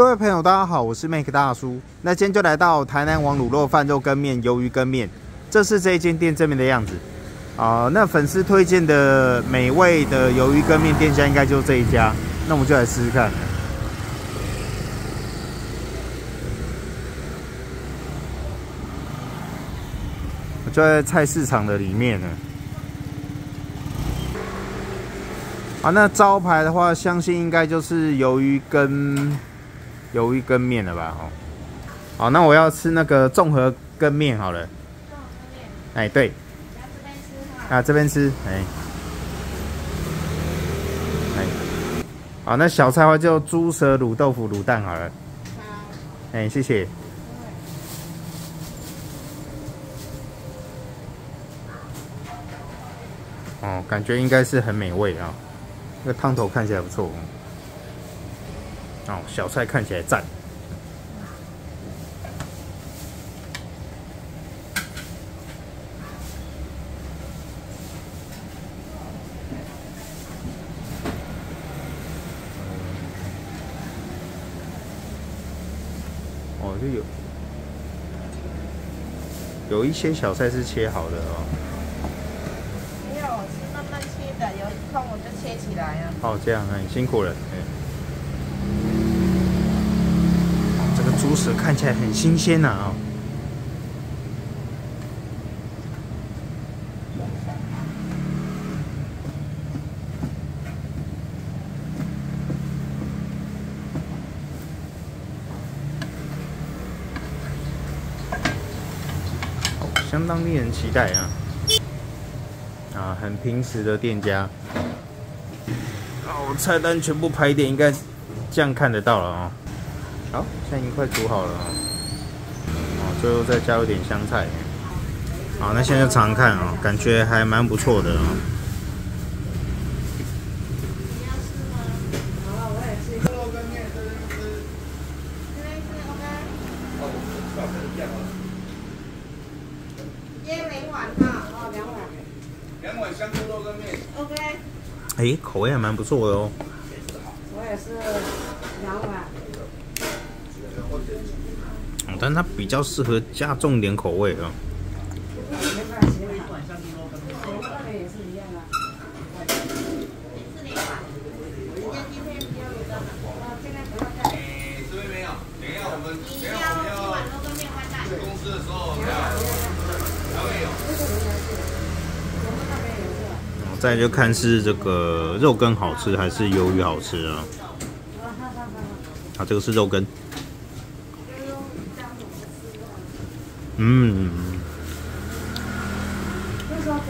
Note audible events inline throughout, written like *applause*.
各位朋友，大家好，我是 Make 大叔。那今天就来到台南王卤肉饭、肉羹面、鱿鱼羹面，这是这一间店正面的样子啊、那粉丝推荐的美味的鱿鱼羹面店家，应该就是这一家。那我们就来试试看。我就在菜市场的里面呢。啊，那招牌的话，相信应该就是鱿鱼羹，鱿鱼羹面了吧？哦，好，那我要吃那个综合羹面好了。哎，对，啊，这边吃，哎，哎，好，那小菜花就猪舌卤豆腐卤蛋好了。哎，谢谢。哦，感觉应该是很美味啊。那个汤头看起来不错哦，小菜看起来赞。哦，就有有一些小菜是切好的哦。没有，是慢慢切的，有一空我就切起来啊。哦，这样，很辛苦了。哎，哦这个猪舌看起来很新鲜呐啊、相当令人期待啊！啊，很平时的店家。哦，菜单全部排点，应该这样看得到了哦。好，现在已经快煮好了哦。哦，最后再加入点香菜。好，那现在就尝尝看哦，感觉还蛮不错的哦。这边是 OK。椰两碗哈，哦，两碗。两碗香菇肉羹面，OK，哎，口味还蛮不错的哦。我也是两碗。哦，但它比较适合加重点口味啊。再就看是这个肉羹好吃还是鱿鱼好吃啊？啊，这个是肉羹。嗯，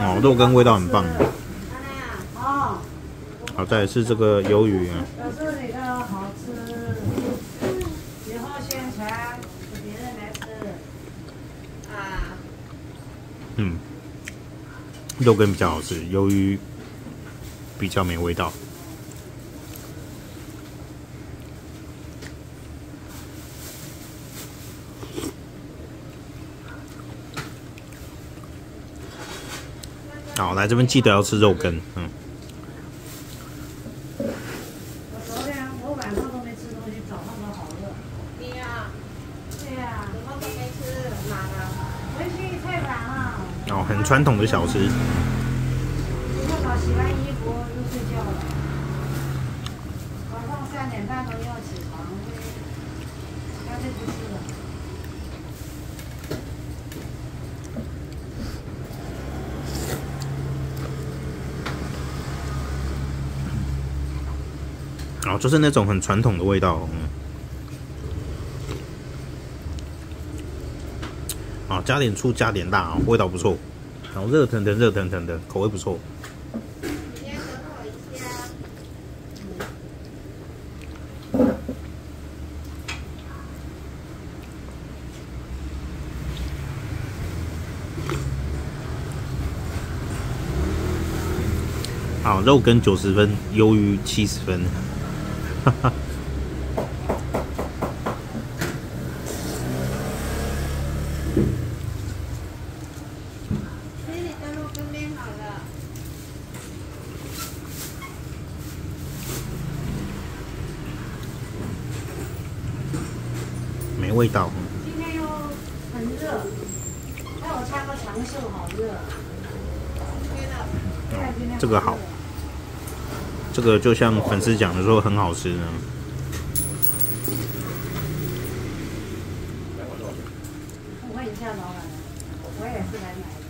哦，肉羹味道很棒。哦，好，再来是这个鱿鱼好吃，以后宣传给别人来吃。啊，嗯，肉羹比较好吃，鱿鱼比较没味道。好，来这边记得要吃肉羹，嗯，我昨天我晚上都没吃东西，早上都好饿。你啊，对呀、什么都没吃，哪了？回去菜馆啊，哦，很传统的小吃。洗完衣服就睡觉了。早上三点半都要起床，不吃了。就是那种很传统的味道，嗯。啊，加点醋，加点辣，味道不错。然后热腾腾、热腾腾的，口味不错。啊，肉羹九十分，鱿鱼七十分。ha *laughs* ha. 个就像粉丝讲的说很好吃呢。我问一下老板，我也是来买的。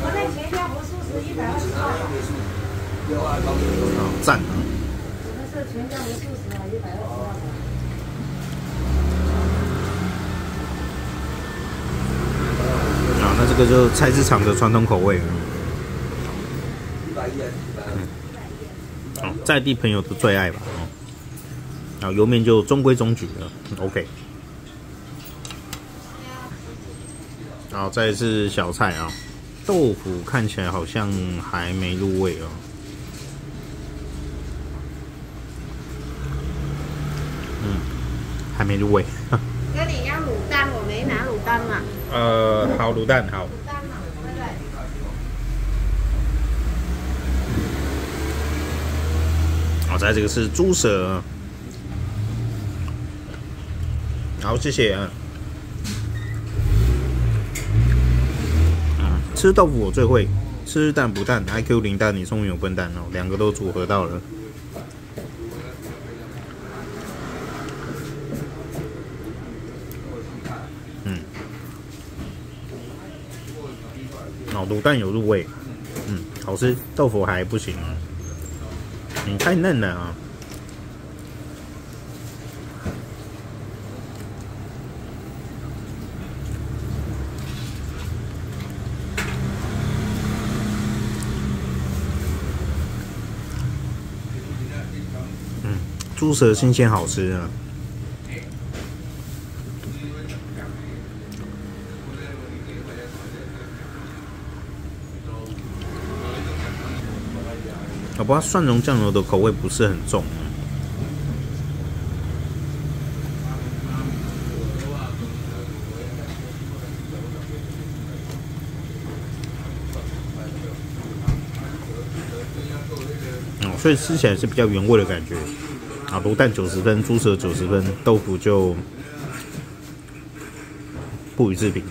我那前天不素食一百二十赞啊！我们是全家不素食啊，一百二十块。啊，那这个就菜市场的传统口味了。哦，在地朋友的最爱吧。哦，啊，油面就中规中矩了。OK。然后再是小菜啊，豆腐看起来好像还没入味哦。嗯，还没入味。*laughs* 哥，你要卤蛋，我没拿卤蛋嘛。呃，好卤蛋好。卤蛋嘛，对不对？好，在这个是猪舌。好，谢谢啊。吃豆腐我最会，吃蛋不蛋，IQ 零蛋，你聪明有笨蛋哦，两个都组合到了。嗯，哦，卤蛋有入味，嗯，好吃，豆腐还不行啊。你太嫩了啊！嗯，猪舌新鲜好吃啊！好，蒜蓉酱油的口味不是很重。所以吃起来是比较原味的感觉。啊，卤蛋九十分，猪舌九十分，豆腐就不予置评。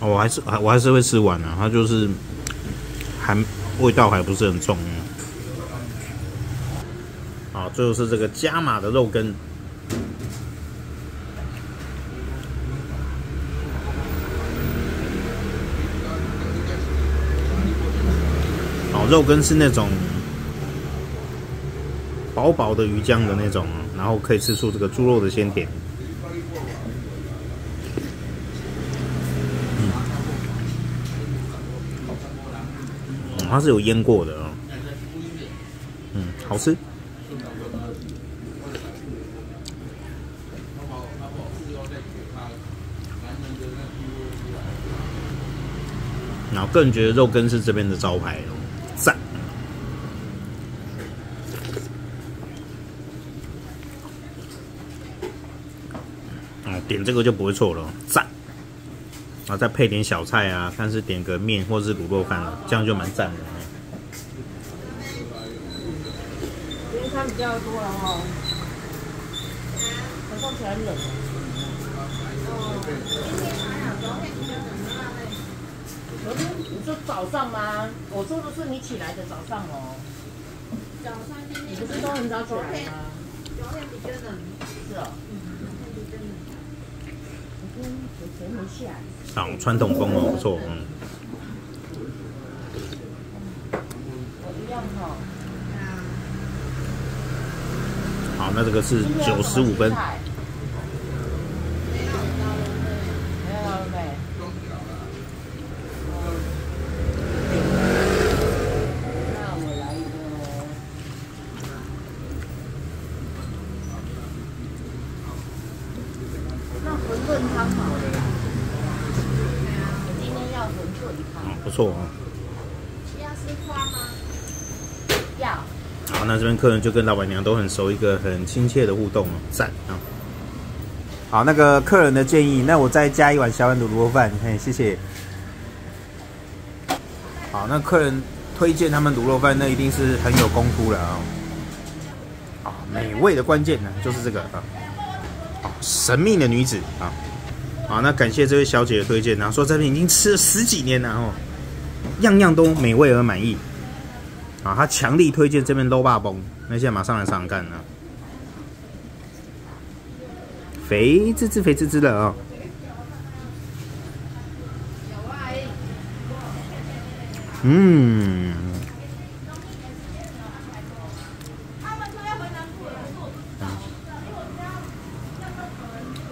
我还是还我还是会吃完啊，它就是还味道还不是很重。好，最后是这个加码的肉羹。哦，肉羹是那种薄薄的鱼浆的那种，然后可以吃出这个猪肉的鲜甜。它是有腌过的哦。嗯，好吃。然后个人觉得肉羹是这边的招牌哦，赞。啊，点这个就不会错了，赞。然后再配点小菜啊，看是点个面或是卤肉饭了，这样就蛮赞的。今天餐比较多了哈，早上起来冷。昨天你说早上吗？我说的是你起来的早上哦。早上今你不是都很早起来吗？昨天比较冷，是哦。好，传统风哦，不错，嗯。好，那这个是九十五分。没有了没？那我来一个。那馄饨汤好了呀。我今天要馄饨汤。哦，不错哦。要吃花吗？要。客人就跟老板娘都很熟，一个很亲切的互动哦，赞啊！好，那个客人的建议，那我再加一碗小碗的卤肉饭，嘿，谢谢。好，那客人推荐他们卤肉饭，那一定是很有功夫了啊。啊，美味的关键呢，就是这个啊，神秘的女子啊，好，那感谢这位小姐的推荐，然后说这边已经吃了十几年了哦，样样都美味而满意。啊，他强力推荐这边 low 霸崩，那现在马上来上上看呢。肥滋滋，肥滋滋的啊、嗯，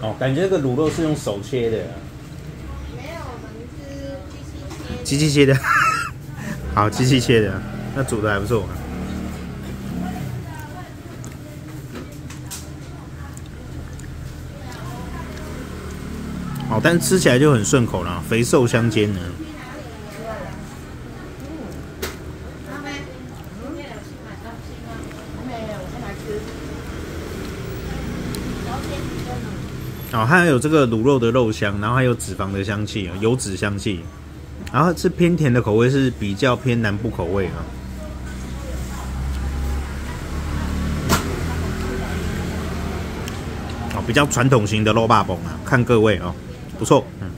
哦，感觉这个卤肉是用手切的，没有，我们是机器切。机器切的，好，机器切的，那煮的还不错。哦，但吃起来就很顺口了，肥瘦相间呢。哦，它还有这个卤肉的肉香，然后还有脂肪的香气，油脂香气，然后是偏甜的口味，是比较偏南部口味啊。比较传统型的肉霸崩啊，看各位哦，不错，嗯。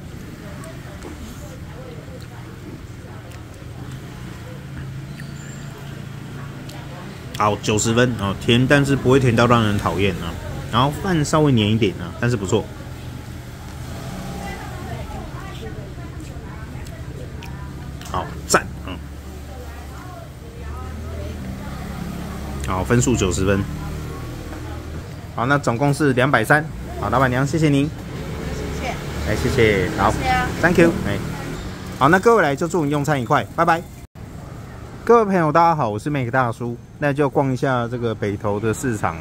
好，九十分哦，甜，但是不会甜到让人讨厌啊。然后饭稍微黏一点啊，但是不错。好，赞，嗯。好，分数九十分。好，那总共是两百三。好，老板娘，谢谢您。谢谢。哎，谢谢，好谢谢啊，Thank you，哎，好，那各位来就祝你用餐愉快，拜拜。各位朋友，大家好，我是 Make 大叔，那就逛一下这个北投的市场。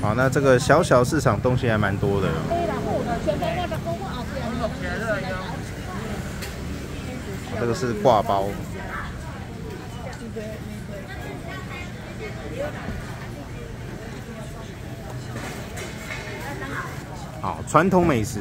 好，那这个小小市场东西还蛮多的。这个是挂包。好，传统美食。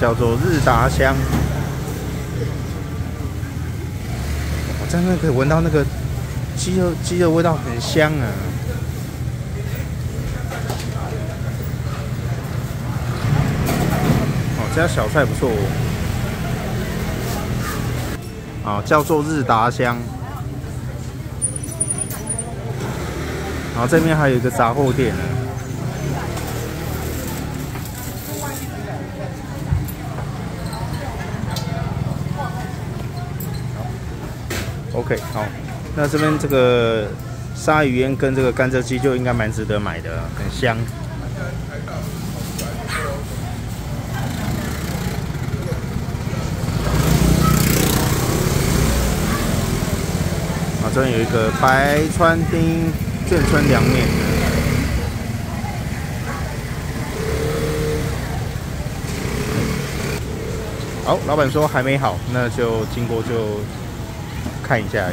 叫做日达香。我在那可以闻到那个鸡肉鸡肉味道很香啊。哦，这家小菜不错哦。好，叫做日达香。然后这边还有一个杂货店呢。OK，好，那这边这个鲨鱼烟跟这个甘蔗鸡就应该蛮值得买的，很香。这边有一个白川町眷村凉面。好，老板说还没好，那就经过就看一下啊。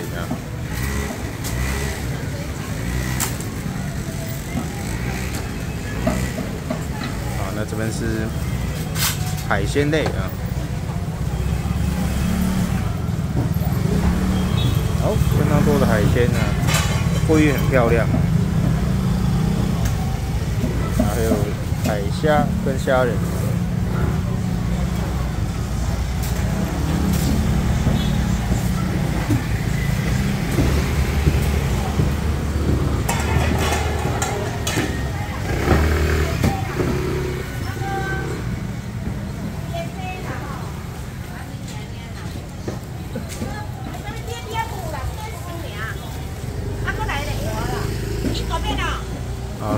好，那这边是海鲜类啊。好，相当多的海鲜啊、货运很漂亮。还有海虾跟虾仁。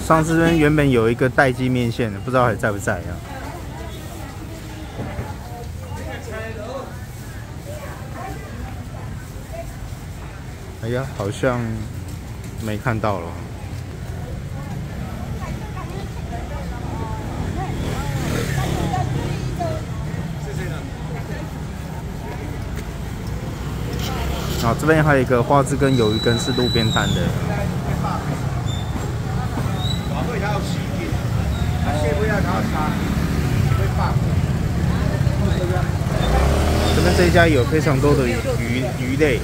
上次这边原本有一个待机面线，不知道还在不在啊？哎呀，好像没看到了。啊，这边还有一个花枝根，有一根是路边摊的。这边这一家有非常多的鱼鱼类，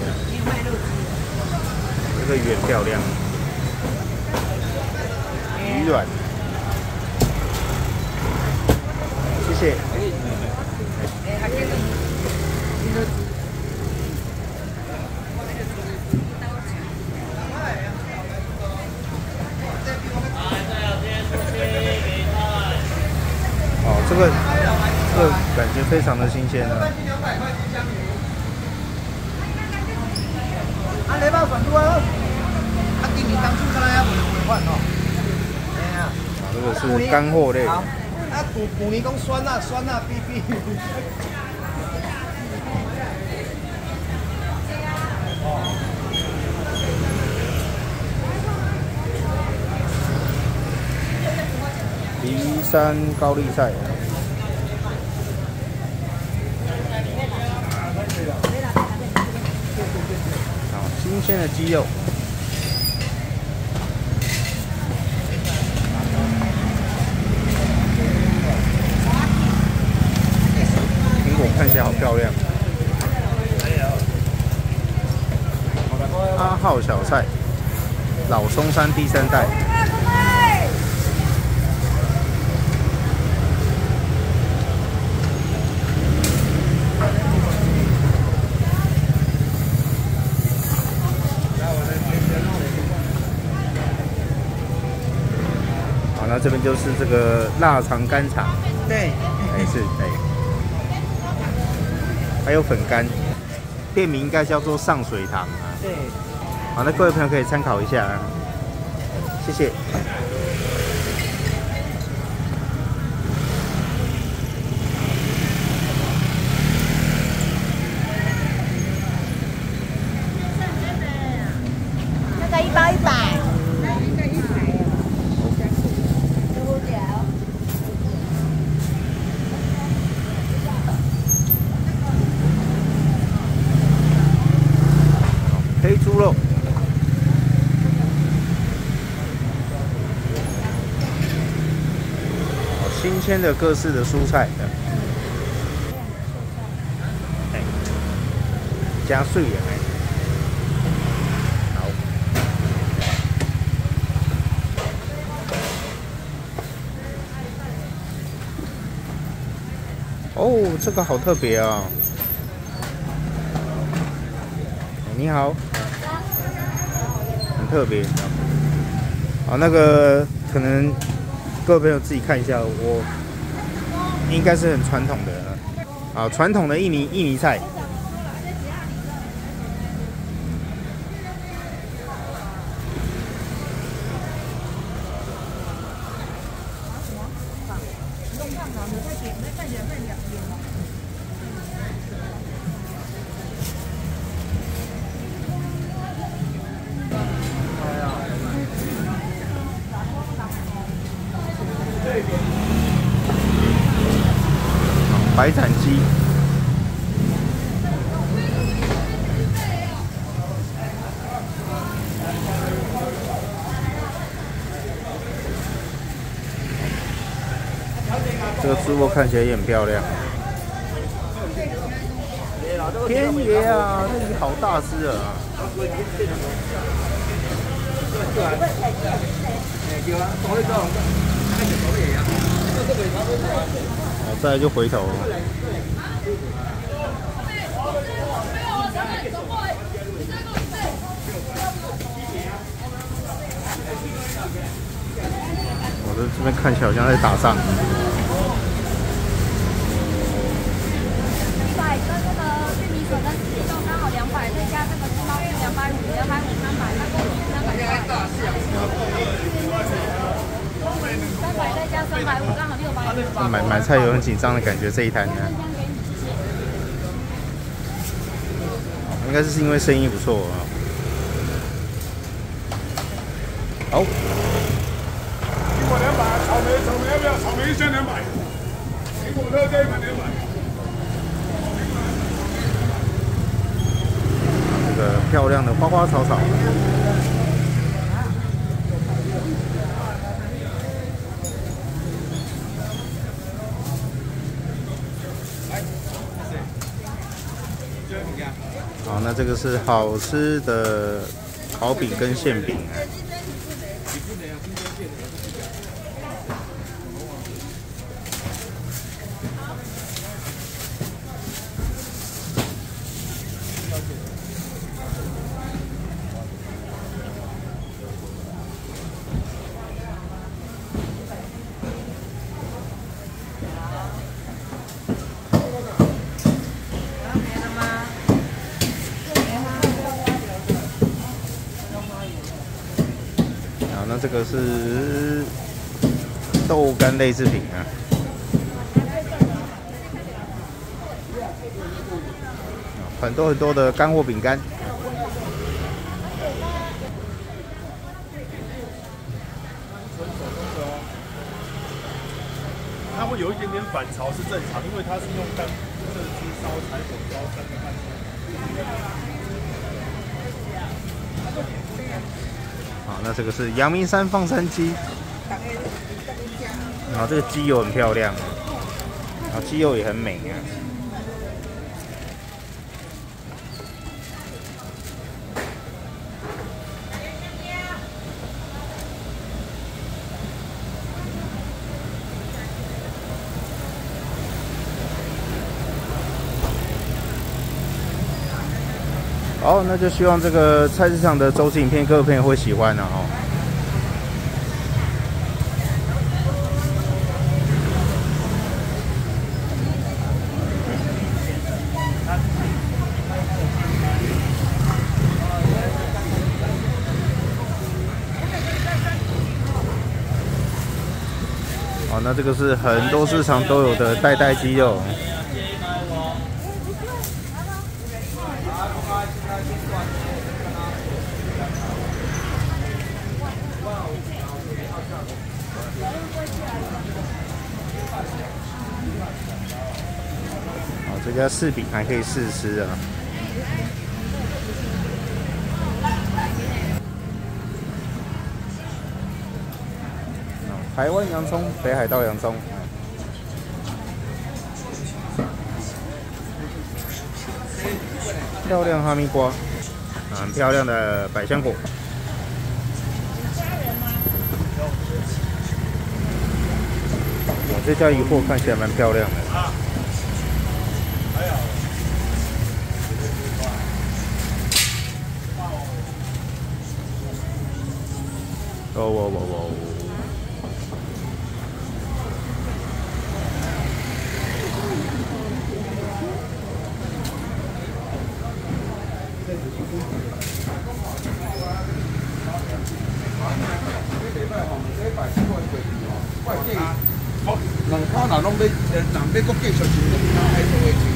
这个鱼很漂亮，鱼卵，谢谢。哦，这个这个感觉非常的新鲜啊！啊，礼包全多啊！啊，今年当初敢若还未未换吼。哎呀，啊，这个是干货类。啊，旧旧年讲酸啊酸啊，比比。梨山高丽菜。好，新鲜的鸡肉。苹果看起来好漂亮。阿浩小菜，老松山第三代。这边就是这个腊肠干肠，对，还是对，还有粉干，店名应该叫做上水堂啊。对。好，那各位朋友可以参考一下啊，谢谢。那个一包一百。黑猪肉。好，新鲜的各式的蔬菜。哎，加碎盐。好。哦，这个好特别啊、你好，很特别。好，那个可能各位朋友自己看一下，我应该是很传统的啊，传统的印尼印尼菜。白斩鸡。这个猪肉看起来也很漂亮。天爷啊，那鱼好大只啊！好，再来就回头。我的这边看起来好像在打仗。买买菜有很紧张的感觉，这一摊呢，应该是因为生意不错啊。好，苹果两百，草莓草莓要不要？草莓一箱两百，苹果特价一盘两百。个漂亮的花花草草。好，那这个是好吃的烤饼跟馅饼。这个是豆干类制品啊。很多很多的干货饼干，它会有一点点反潮是正常，因为它是用干蔗汁烧柴火烧三个半好，那这个是阳明山放山鸡，然后这个鸡油很漂亮，然后鸡肉也很美啊。好，那就希望这个菜市场的周期影片各位朋友会喜欢的哦。好，那这个是很多市场都有的代代鸡肉。这家柿饼还可以试吃啊。台湾洋葱，北海道洋葱。漂亮哈密瓜，很漂亮的百香果。哇，这家鱼货看起来蛮漂亮的。哦哦哦哦！人口若拢要，呃，人要搁继续住，还是会住哦，没使住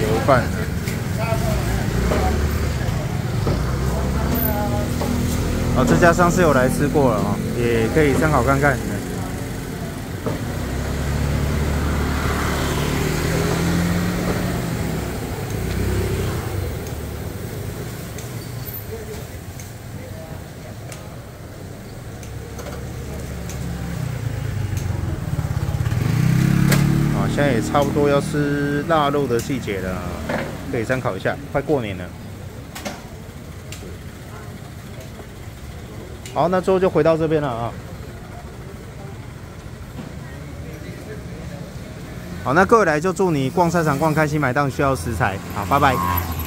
油饭。哦，这家上次有来吃过了哦，也可以参考看看。啊，现在也差不多要吃腊肉的季节了，可以参考一下。快过年了。好，那最后就回到这边了啊。好，那各位来就祝你逛菜场逛开心，买到需要食材。好，拜拜。